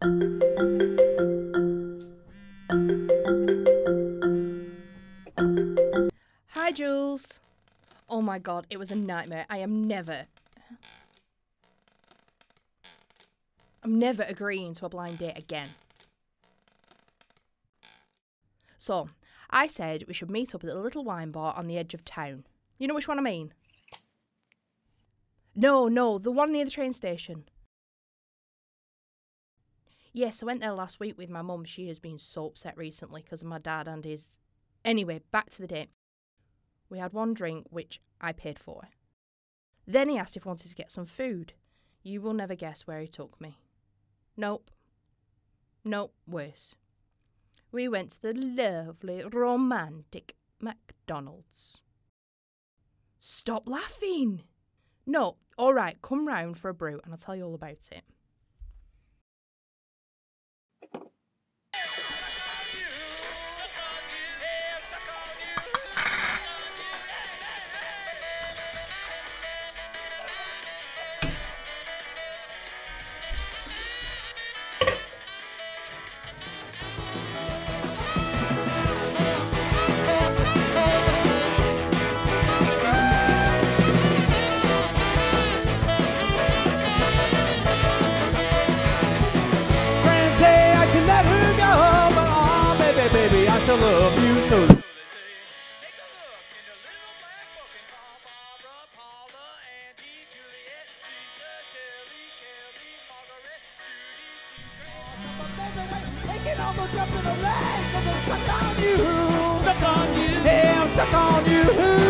Hi, Jules. Oh my god, it was a nightmare. I am never. I'm never agreeing to a blind date again. So, I said we should meet up at the little wine bar on the edge of town. You know which one I mean? No, no, the one near the train station. Yes, I went there last week with my mum. She has been so upset recently because of my dad and his. Anyway, back to the date. We had one drink, which I paid for. Then he asked if I wanted to get some food. You will never guess where he took me. Nope. Nope, worse. We went to the lovely, romantic McDonald's. Stop laughing! No, all right, come round for a brew and I'll tell you all about it. Stuck on you. Hey, I'm stuck on you.